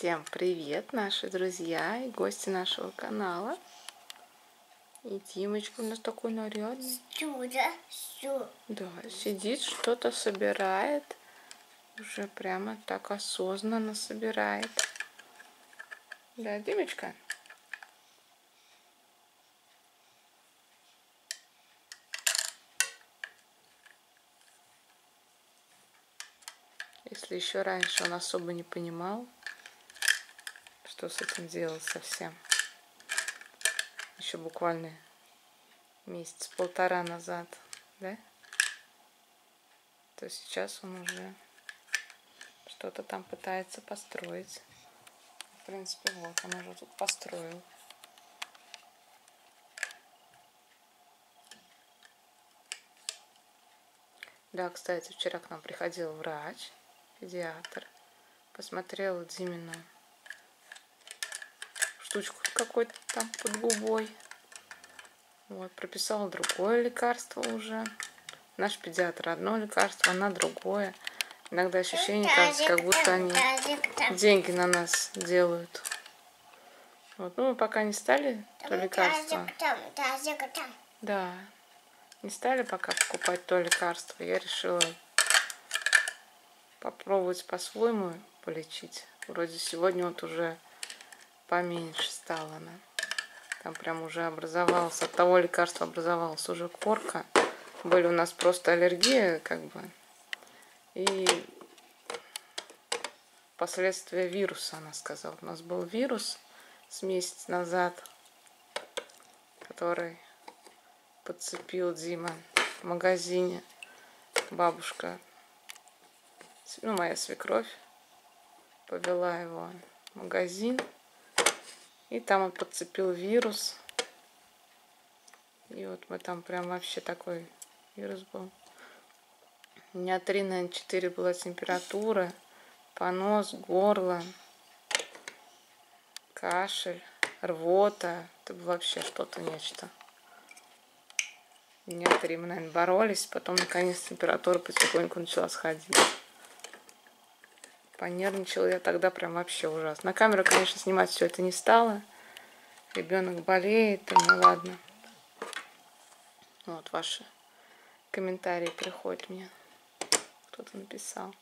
Всем привет, наши друзья и гости нашего канала. И Димочка у нас такой нарядный. Сюда, сюда. Да, сидит, что-то собирает. Уже прямо так осознанно собирает. Да, Димочка? Если еще раньше он особо не понимал, что с этим делать совсем. Еще буквально месяц-полтора назад, да? То сейчас он уже что-то там пытается построить. В принципе, вот, он уже тут построил. Да, кстати, вчера к нам приходил врач, педиатр, посмотрел Димину штучку какой-то там под губой. Вот, прописал другое лекарство уже. Наш педиатр одно лекарство, она другое. Иногда ощущение, кажется, как будто они деньги на нас делают. Вот, ну, мы пока не стали то лекарство. Да, не стали пока покупать то лекарство. Я решила попробовать по-своему полечить. Вроде сегодня вот уже поменьше стала она. Там прям уже образовался, от того лекарства образовалась уже корка. Были у нас просто аллергия, как бы. И последствия вируса, она сказала. У нас был вирус с месяц назад, который подцепил Дима в магазине. Бабушка, ну, моя свекровь, повела его в магазин. И там он подцепил вирус. И вот мы там прям вообще такой вирус был. У меня 3, наверное, 4 была температура, понос, горло, кашель, рвота. Это было вообще что-то нечто. Три мы, наверное, боролись, потом наконец температура потихоньку начала сходить. Понервничала я тогда прям вообще ужасно. На камеру, конечно, снимать все это не стала. Ребенок болеет, ну ладно. Вот ваши комментарии приходят мне. Кто-то написал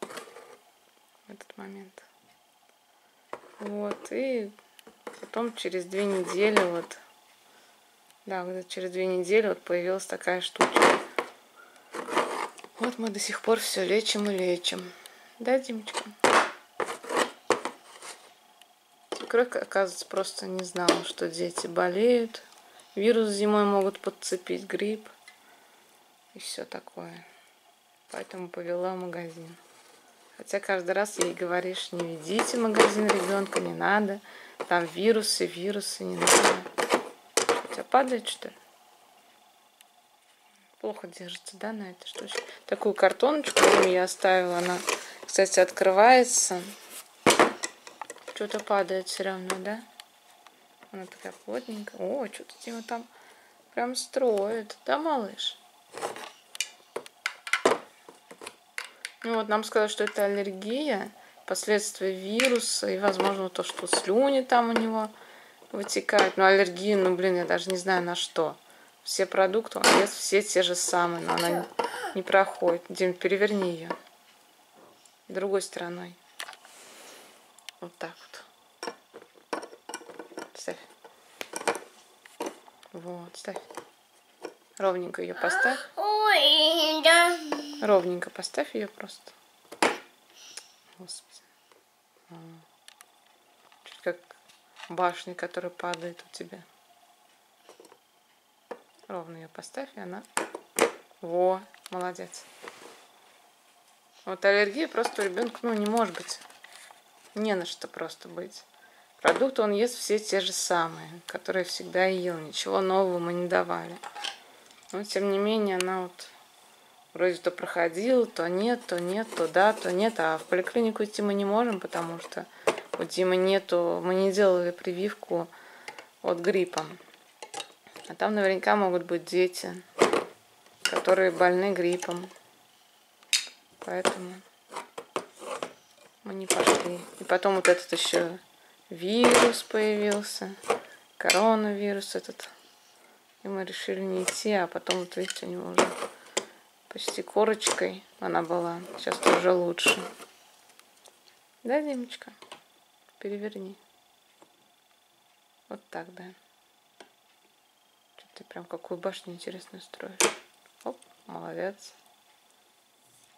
в этот момент. Вот, и потом через две недели вот, да, вот через две недели вот появилась такая штука. Вот мы до сих пор все лечим и лечим. Да, Димочка? Свекровь, оказывается, просто не знала, что дети болеют. Вирус зимой могут подцепить, грипп и все такое. Поэтому повела в магазин. Хотя каждый раз ей говоришь, не ведите магазин ребенка, не надо. Там вирусы, вирусы, не надо. У тебя падает, что ли? Плохо держится, да, на этой штучке? Такую картоночку я оставила. Она, кстати, открывается. Что-то падает все равно, да? Она такая плотненькая. О, что-то Дима там прям строит. Да, малыш? Ну вот нам сказали, что это аллергия, последствия вируса и, возможно, то, что слюни там у него вытекают. Но аллергия, ну, блин, я даже не знаю на что. Все продукты, он ест все те же самые, но она не, не проходит. Дим, переверни ее другой стороной. Вот так вот. Ставь. Вот, ставь. Ровненько ее поставь. Ой, да. Ровненько поставь ее просто. Господи. Чуть как башня, которая падает у тебя. Ровно ее поставь, и она... Во, молодец. Вот аллергия просто у ребенка, ну, не может быть не на что просто быть. Продукты он ест все те же самые, которые всегда ел. Ничего нового мы не давали. Но тем не менее она вот вроде то проходила, то нет, то нет, то да, то нет. А в поликлинику идти мы не можем, потому что у Димы нету, мы не делали прививку от гриппа. А там наверняка могут быть дети, которые больны гриппом. Поэтому мы не пошли. И потом вот этот еще вирус появился, коронавирус этот. И мы решили не идти, а потом, вот видите, у него уже почти корочкой она была. Сейчас тоже лучше. Да, Димочка? Переверни. Вот так, да. Ты прям какую башню интересную строишь. Оп, молодец.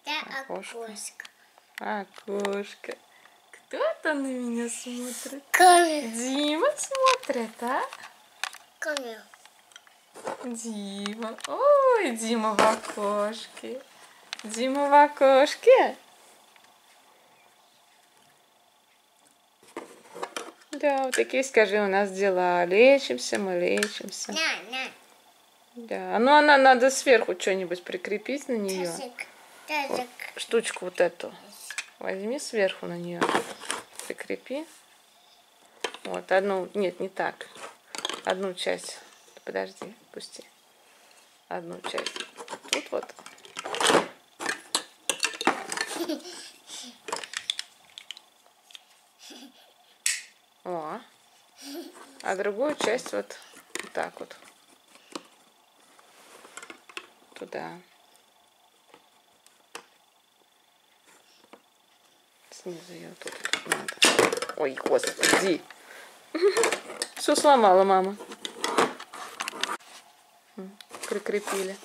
Да, Окошко. окошко. Окошко. Кто-то на меня смотрит. Камера. Дима смотрит, а? Камера. Дима. Ой, Дима в окошке. Дима в окошке. Да, вот такие, скажи, у нас дела. Лечимся, мы лечимся. На, на. Да. Ну, она надо сверху что-нибудь прикрепить на нее. Тазик. Тазик. Штучку вот эту. Возьми сверху на нее. Прикрепи. Вот, одну. Нет, не так. Одну часть. Подожди, пусти. Одну часть. Тут вот. О. А другую часть вот, вот так вот. Туда. Снизу ее тут, надо. Ой, господи. Все сломала мама. Прикрепили.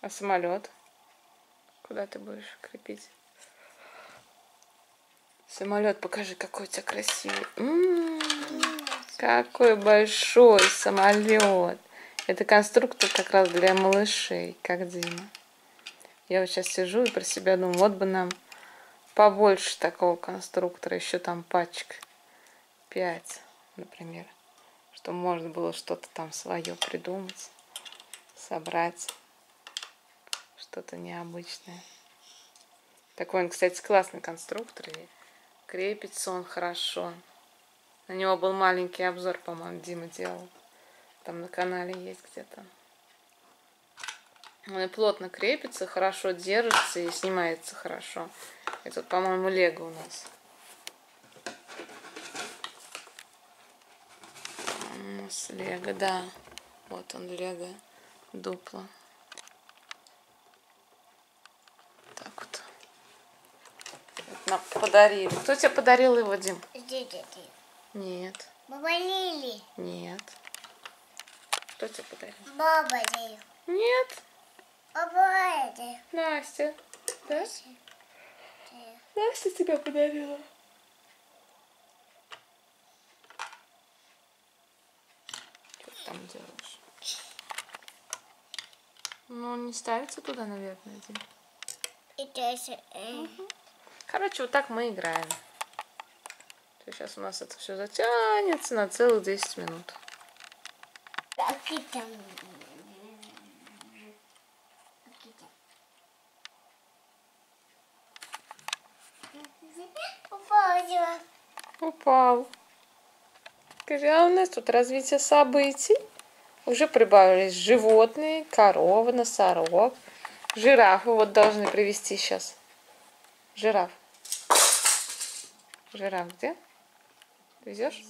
А самолет? Куда ты будешь крепить? Самолет, покажи, какой у тебя красивый. М, Какой большой самолет. Это конструктор как раз для малышей, как Дима. Я вот сейчас сижу и про себя думаю, вот бы нам побольше такого конструктора, еще там пачек 5, например, что можно было что-то там свое придумать, собрать, что-то необычное. Такой он, кстати, классный конструктор, крепится он хорошо. На него был маленький обзор, по-моему, Дима делал. Там на канале есть где-то. Он и плотно крепится, хорошо держится и снимается хорошо. Это, по-моему, Лего у нас. У нас Лего, да. Вот он, Лего дупло. Так вот. Вот нам подарили. Кто тебе подарил его, Дим? Нет, Баба Лили. нет. Кто тебе подарил? Баба Лили. Нет, Баба Лили. Настя. Да? Настя тебя подарила. Что ты там делаешь? Ну, не ставится туда, наверное, Дим. И э, Короче, вот так мы играем. Сейчас у нас это все затянется на целых 10 минут. Упала. Упал. Скажи, а у нас тут развитие событий. Уже прибавились животные, корова, носорог. Жирафы вот должны привести сейчас. Жираф. Жираф где? Везешь?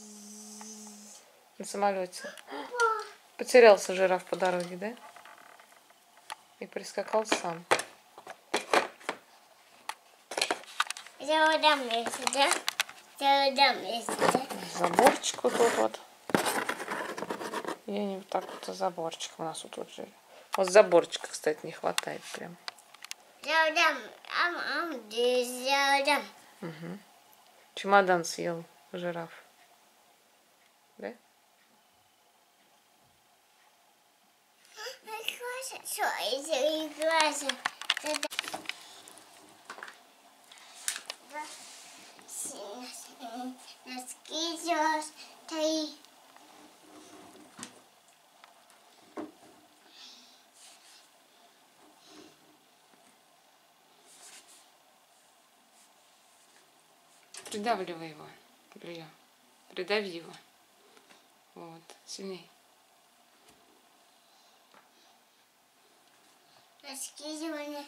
На самолете. Потерялся жираф по дороге, да? И прискакал сам. Заборчик вот тут вот. Я не вот так вот за заборчик у нас вот тут же. Вот заборчика, кстати, не хватает прям. Я Чемодан съел жираф. Да? Носки ты. придавливай его, или придави его. Вот, сильней. Раскидывание.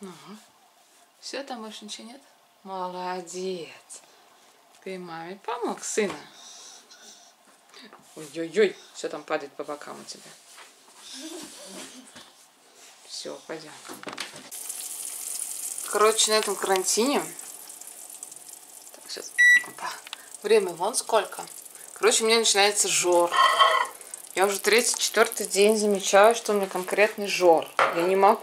Угу. Все, там больше ничего нет? Молодец. Ты маме помог, сына. Ой-ой-ой, все там падает по бокам у тебя. Все, пойдем. Короче, на этом карантине. Так, сейчас. Опа. Время вон сколько. Короче, у меня начинается жор. Я уже третий, четвертый день замечаю, что у меня конкретный жор. Я не могу.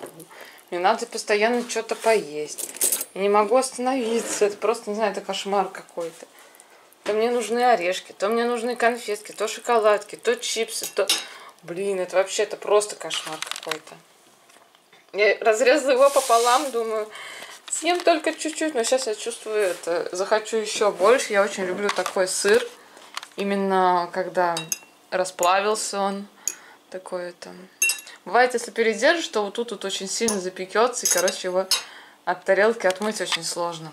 Мне надо постоянно что-то поесть. Я не могу остановиться. Это просто, не знаю, это кошмар какой-то. То мне нужны орешки, то мне нужны конфетки, то шоколадки, то чипсы, то... Блин, это вообще это просто кошмар какой-то. Я разрезала его пополам, думаю, съем только чуть-чуть, но сейчас я чувствую это, захочу еще больше. Я очень люблю такой сыр, именно когда расплавился он, такой это. Бывает, если передержишь, то вот тут вот очень сильно запекется, и, короче, его от тарелки отмыть очень сложно.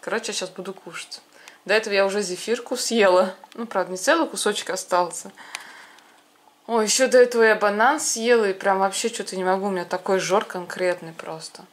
Короче, я сейчас буду кушать. До этого я уже зефирку съела. Ну, правда, не целый кусочек остался. Ой, еще до этого я банан съела, и прям вообще что-то не могу. У меня такой жор конкретный просто.